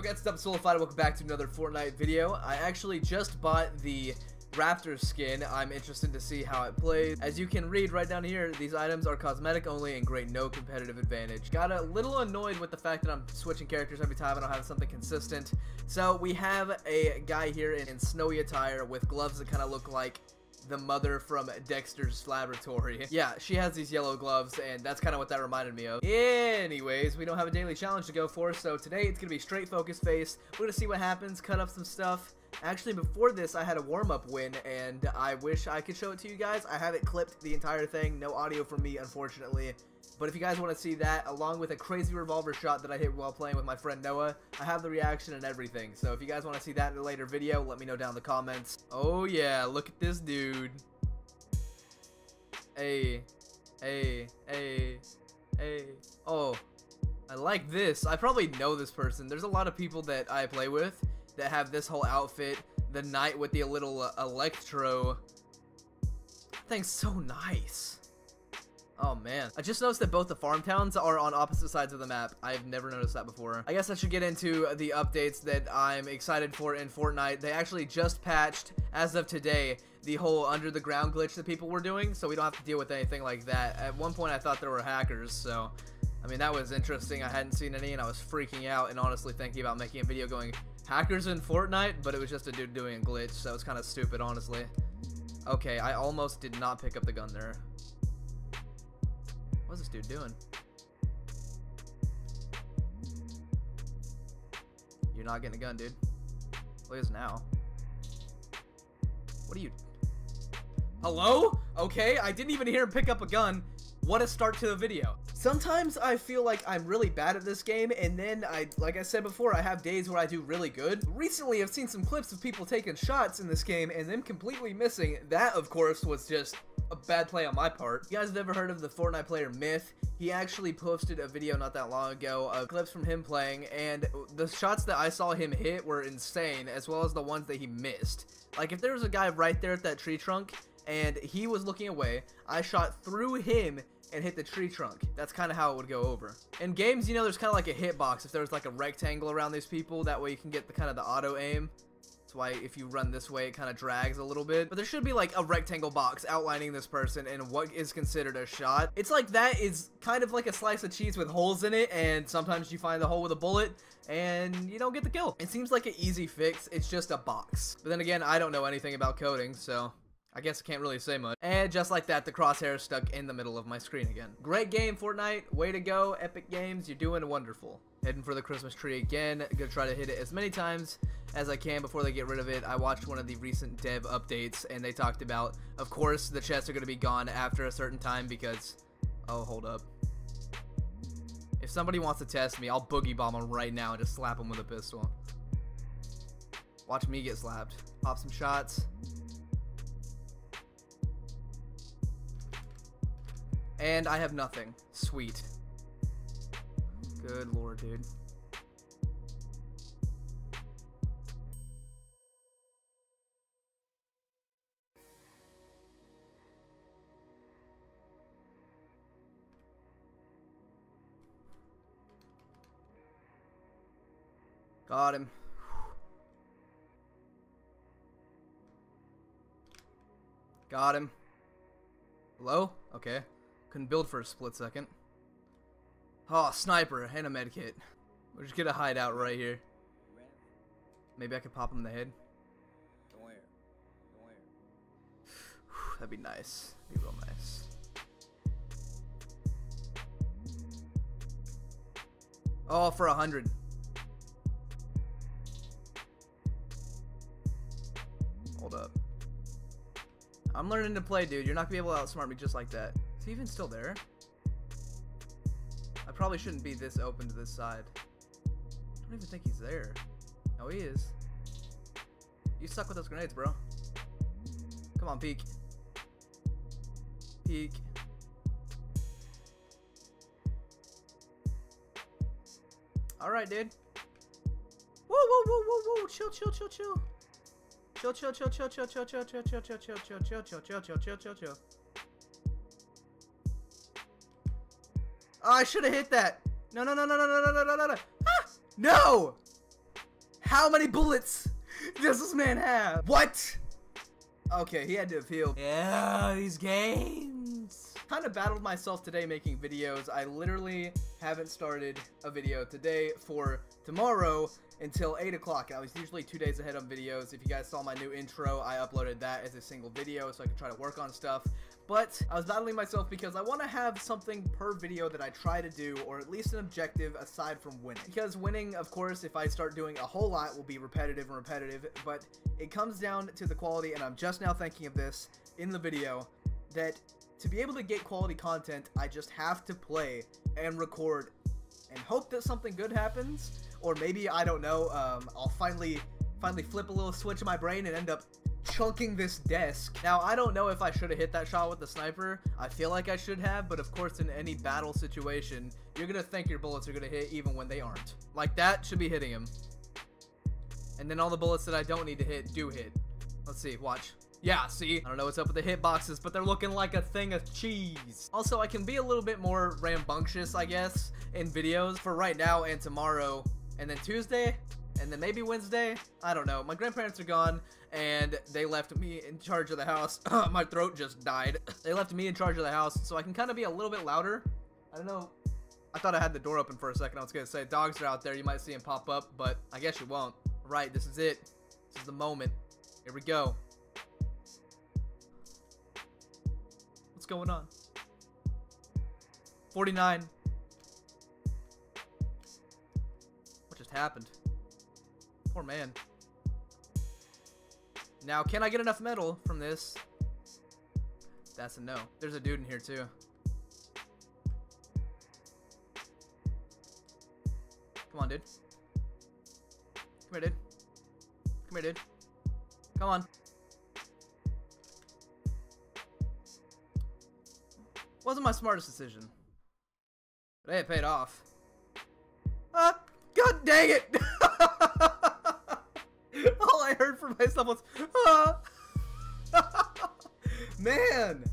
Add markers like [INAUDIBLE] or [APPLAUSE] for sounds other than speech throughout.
Yo guys, Soulifyed, welcome back to another Fortnite video. I actually just bought the Raptor skin. I'm interested to see how it plays. As you can read right down here, these items are cosmetic only and great no competitive advantage. Got a little annoyed with the fact that I'm switching characters every time I don't have something consistent. So we have a guy here in, in snowy attire with gloves that kind of look like the mother from Dexter's Laboratory. [LAUGHS] Yeah, she has these yellow gloves, and that's kind of what that reminded me of. Anyways, we don't have a daily challenge to go for, so today it's going to be straight focus face. We're going to see what happens, cut up some stuff. Actually, before this, I had a warm-up win, and I wish I could show it to you guys. I have it clipped, the entire thing. No audio from me, unfortunately. But if you guys want to see that, along with a crazy revolver shot that I hit while playing with my friend Noah, I have the reaction and everything. So if you guys want to see that in a later video, let me know down in the comments. Oh yeah, look at this dude. Hey, hey, hey, hey. Oh, I like this. I probably know this person. There's a lot of people that I play with that have this whole outfit. The knight with the little uh, electro. Thing's so nice. Oh man. I just noticed that both the farm towns are on opposite sides of the map. I've never noticed that before. I guess I should get into the updates that I'm excited for in Fortnite. They actually just patched, as of today, the whole under the ground glitch that people were doing, so we don't have to deal with anything like that. At one point I thought there were hackers, so I mean that was interesting. I hadn't seen any and I was freaking out and honestly thinking about making a video going hackers in Fortnite, but it was just a dude doing a glitch, so it was kind of stupid honestly. Okay, I almost did not pick up the gun there. What's this dude doing? You're not getting a gun, dude. Look at this now. What are you... Hello? Okay, I didn't even hear him pick up a gun. What a start to the video. Sometimes I feel like I'm really bad at this game, and then I, like I said before, I have days where I do really good. Recently, I've seen some clips of people taking shots in this game and them completely missing. That, of course, was just a bad play on my part. You guys have ever heard of the Fortnite player Myth? He actually posted a video not that long ago of clips from him playing, and the shots that I saw him hit were insane, as well as the ones that he missed. Like, if there was a guy right there at that tree trunk, and he was looking away, I shot through him and hit the tree trunk. That's kind of how it would go over. In games, you know, there's kind of like a hitbox. If there's like a rectangle around these people, that way you can get the kind of the auto aim. That's why if you run this way, it kind of drags a little bit. But there should be like a rectangle box outlining this person and what is considered a shot. It's like that is kind of like a slice of cheese with holes in it. And sometimes you find the hole with a bullet and you don't get the kill. It seems like an easy fix. It's just a box. But then again, I don't know anything about coding, so I guess I can't really say much. And just like that, the crosshair is stuck in the middle of my screen again. Great game, Fortnite. Way to go, Epic Games. You're doing wonderful. Heading for the Christmas tree again. Gonna try to hit it as many times as I can before they get rid of it. I watched one of the recent dev updates, and they talked about, of course, the chests are gonna be gone after a certain time because... Oh, hold up. If somebody wants to test me, I'll boogie bomb them right now and just slap them with a pistol. Watch me get slapped. Pop some shots. And I have nothing. Sweet. Good lord, dude. Got him. Got him. Hello? Okay. Couldn't build for a split second. Oh, sniper and a medkit. We're just gonna hide out right here. Maybe I could pop him in the head. That'd be nice. Be real nice. Oh, for a hundred. Hold up. I'm learning to play, dude. You're not gonna be able to outsmart me just like that. Is he even still there? I probably shouldn't be this open to this side. I don't even think he's there. No, he is. You suck with those grenades, bro. Come on, peek. Peek. Alright, dude. Whoa, whoa, whoa, whoa, whoa. Chill, chill, chill, chill. Chill, chill, chill, chill, chill, chill, chill, chill, chill, chill, chill, chill, chill, chill, chill, chill, chill, chill, chill. Oh, I should have hit that. No, no, no, no, no, no, no, no, no, no. Ah! No! How many bullets does this man have? What? Okay, he had to appeal. Yeah, these games. Kind of battled myself today making videos. I literally haven't started a video today for tomorrow until 8 o'clock. I was usually two days ahead on videos. If you guys saw my new intro, I uploaded that as a single video so I could try to work on stuff. But I was battling myself because I want to have something per video that I try to do, or at least an objective aside from winning. Because winning, of course, if I start doing a whole lot, will be repetitive and repetitive, but it comes down to the quality, and I'm just now thinking of this in the video, that to be able to get quality content, I just have to play and record and hope that something good happens, or maybe, I don't know, um, I'll finally, finally flip a little switch in my brain and end up chunking this desk. Now, I don't know if I should have hit that shot with the sniper. I feel like I should have, but of course in any battle situation, you're gonna think your bullets are gonna hit even when they aren't. Like that should be hitting him. And then all the bullets that I don't need to hit do hit. Let's see, watch. Yeah, see? I don't know what's up with the hitboxes, but they're looking like a thing of cheese. Also, I can be a little bit more rambunctious, I guess, in videos for right now and tomorrow. And then Tuesday, and then maybe Wednesday. I don't know. My grandparents are gone, and they left me in charge of the house. [LAUGHS] Uh, my throat just died. [LAUGHS] they left me in charge of the house, so I can kind of be a little bit louder. I don't know. I thought I had the door open for a second. I was going to say, dogs are out there. You might see them pop up, but I guess you won't. Right, this is it. This is the moment. Here we go. What's going on? 49. What just happened? Poor man. Now, can I get enough metal from this? That's a no. There's a dude in here, too. Come on, dude. Come here, dude. Come here, dude. Come on. Wasn't my smartest decision. But hey, it paid off. Ah! God dang it! [LAUGHS] was, ah. [LAUGHS] Man!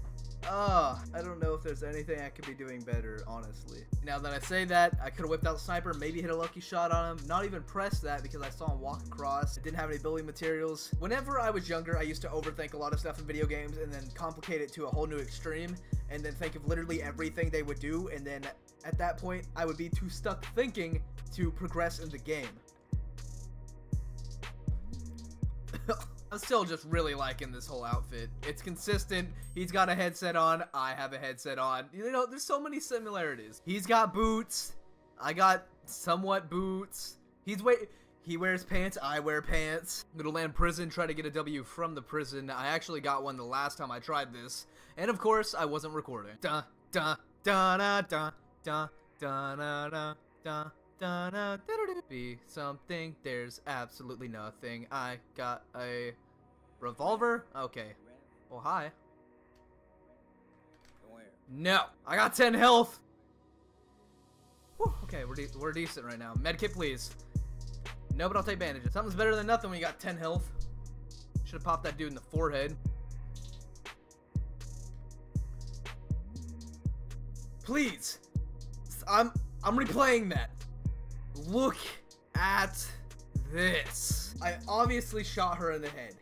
Ah, I don't know if there's anything I could be doing better, honestly. Now that I say that, I could have whipped out sniper, maybe hit a lucky shot on him, not even press that because I saw him walk across. I didn't have any building materials. Whenever I was younger, I used to overthink a lot of stuff in video games and then complicate it to a whole new extreme and then think of literally everything they would do and then at that point, I would be too stuck thinking to progress in the game. I'm still just really liking this whole outfit. It's consistent. He's got a headset on. I have a headset on. You know, there's so many similarities. He's got boots. I got somewhat boots. He's wait. He wears pants. I wear pants. I'm land prison. Try to get a W from the prison. I actually got one the last time I tried this, and of course I wasn't recording. Da da da da da da da da da. Be something. There's absolutely nothing. I got a revolver. Okay. Well, hi. No. I got 10 health. Whew, okay, we're, de we're decent right now. Medkit, please. No, but I'll take bandages. Something's better than nothing when you got 10 health. Should have popped that dude in the forehead. Please. I'm I'm replaying that. Look at this. I obviously shot her in the head.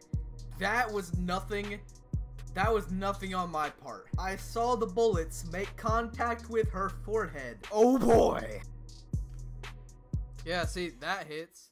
That was nothing. That was nothing on my part. I saw the bullets make contact with her forehead. Oh boy. Yeah, see, that hits.